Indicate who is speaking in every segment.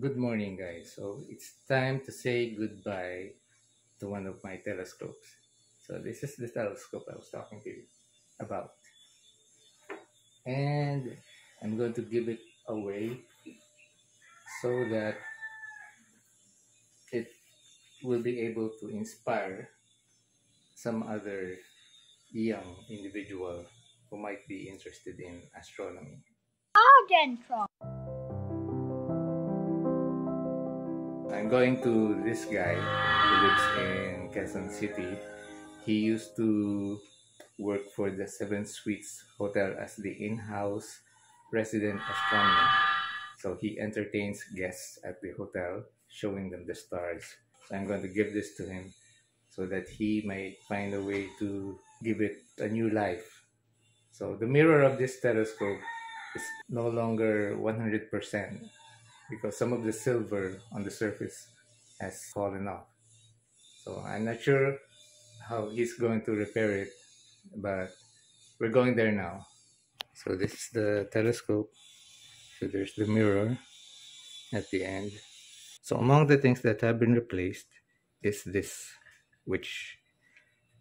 Speaker 1: Good morning, guys. So it's time to say goodbye to one of my telescopes. So this is the telescope I was talking to you about. And I'm going to give it away so that it will be able to inspire some other young individual who might be interested in astronomy. Arghentrock. Going to this guy who lives in Quezon City. He used to work for the Seven Suites Hotel as the in-house resident astronomer. So he entertains guests at the hotel, showing them the stars. So I'm going to give this to him so that he might find a way to give it a new life. So the mirror of this telescope is no longer 100% because some of the silver on the surface has fallen off. So I'm not sure how he's going to repair it, but we're going there now. So this is the telescope. So there's the mirror at the end. So among the things that have been replaced is this, which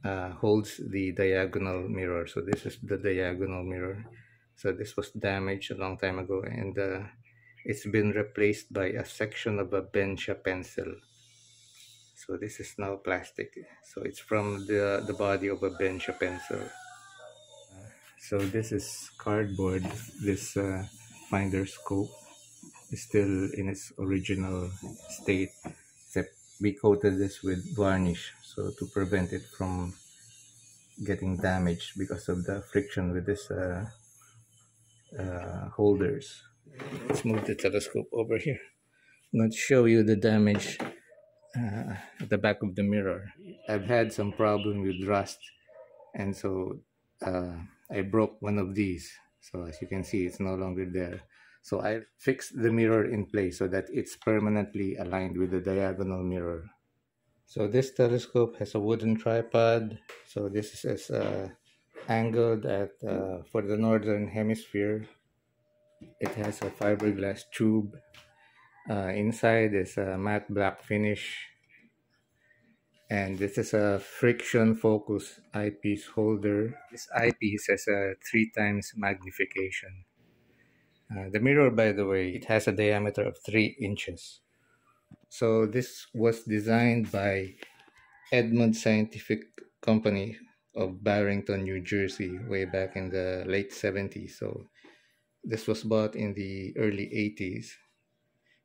Speaker 1: uh, holds the diagonal mirror. So this is the diagonal mirror. So this was damaged a long time ago and uh, it's been replaced by a section of a Bensha pencil. So this is now plastic. So it's from the, the body of a Bensha pencil. so this is cardboard. This uh, finder scope is still in its original state. Except we coated this with varnish so to prevent it from getting damaged because of the friction with this uh, uh, holders. Let's move the telescope over here. I'm going to show you the damage uh, at the back of the mirror. I've had some problem with rust and so uh, I broke one of these. So as you can see, it's no longer there. So I fixed the mirror in place so that it's permanently aligned with the diagonal mirror. So this telescope has a wooden tripod. So this is uh, angled at uh, for the northern hemisphere it has a fiberglass tube. Uh, inside is a matte black finish. And this is a friction focus eyepiece holder. This eyepiece has a three times magnification. Uh, the mirror by the way it has a diameter of three inches. So this was designed by edmund scientific company of barrington new jersey way back in the late 70s so this was bought in the early 80s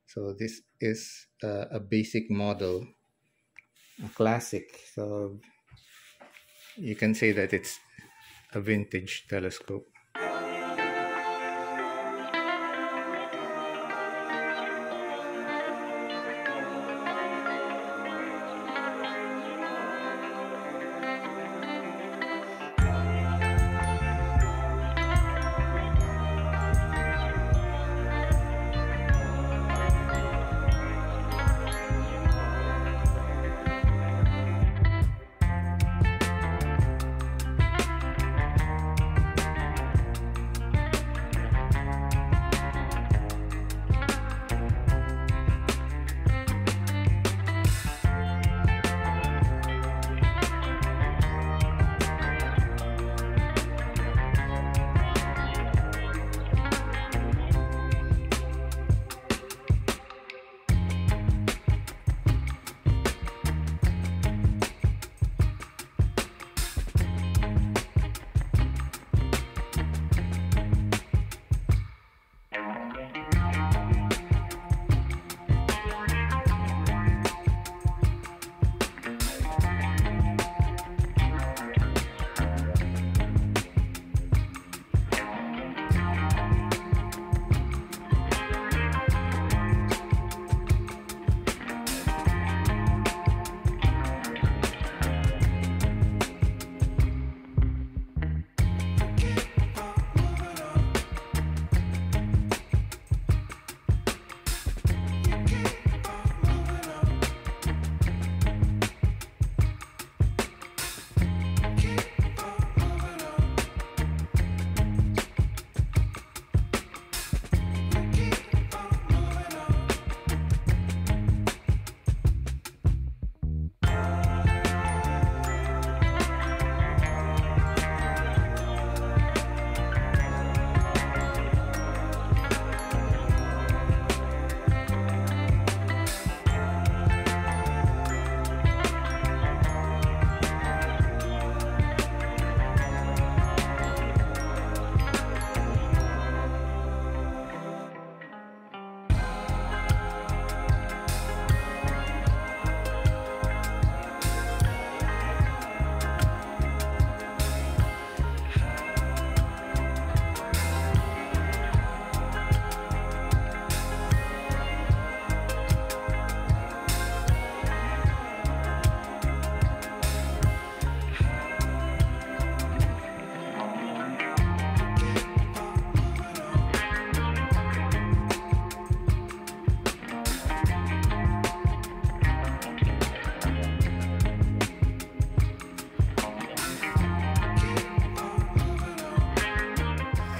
Speaker 1: so this is a basic model a classic. So you can say that it's a vintage telescope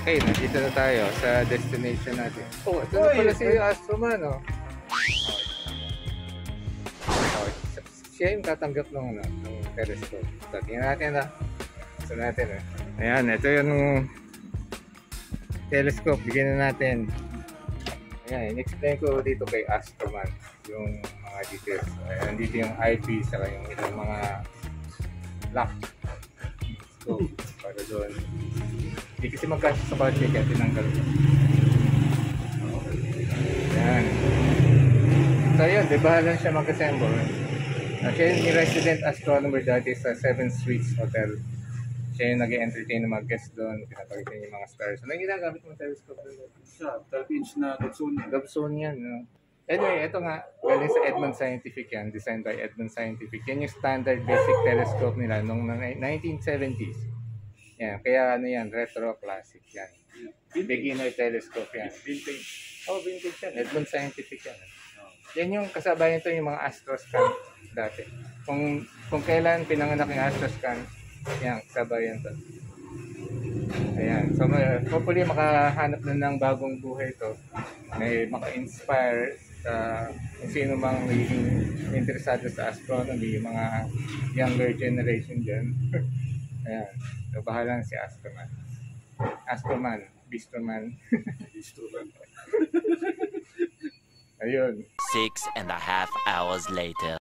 Speaker 1: Okay, nandito na tayo sa destination natin. Oh, ito na pala si. Astroman, oh. Oh, siya yung tatanggap ng, ano, ng telescope. So, tingnan natin na. Gusto natin, eh. Ayan, ito yung telescope. Bigyan na natin. Ayan, in-explain ko dito kay Astroman yung mga details. Ayan, dito yung IP, saka yung ilang mga lock. So, para doon. Hindi kasi magkasya sa budget kaya tinanggal ko. Ayan. So yun, di ba lang siya mag-assemble. Uh, siya yung resident astronomer dati sa Seven Suites Hotel. Siya yung nag-entertain ng mga guests doon, pinapakita niya yung mga stars. Ano yung ginagamit mong telescope doon?
Speaker 2: Siya, 12 inch na Dobson.
Speaker 1: Dobson yan, no? Anyway, ito nga, galing sa Edmund Scientific yan, designed by Edmund Scientific. Yan yung standard basic telescope nila noong ni- 1970s. Yan, kaya ano yan, retro classic yan. Beginner telescope yan.
Speaker 2: Vintage.
Speaker 1: Oh, vintage yan. Edmund Scientific yan. Yan yung kasabayan to yung mga astroscan dati. Kung kung kailan pinanganak yung astroscan, yan, kasabayan to. Ayan. So, hopefully makahanap na ng bagong buhay to. May maka-inspire sa kung sino mang magiging interesado sa astronomy, yung mga younger generation dyan. Ayan. So, bahala na si Astroman. Astroman. Bistroman.
Speaker 2: Instrument.
Speaker 1: Ayun.
Speaker 3: Six and a half hours later.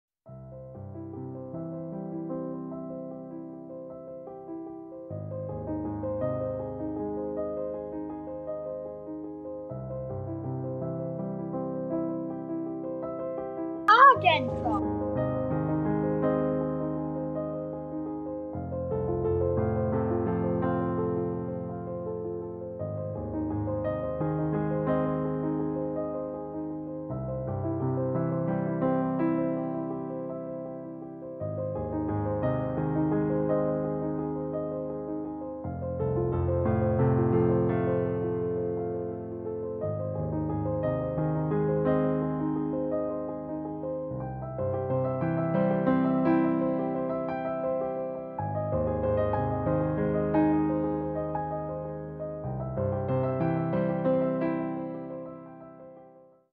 Speaker 4: Dendron.